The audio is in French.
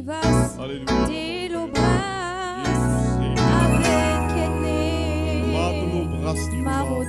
Dieu va Alléluia. Avec Kene Mablo brasti Mamo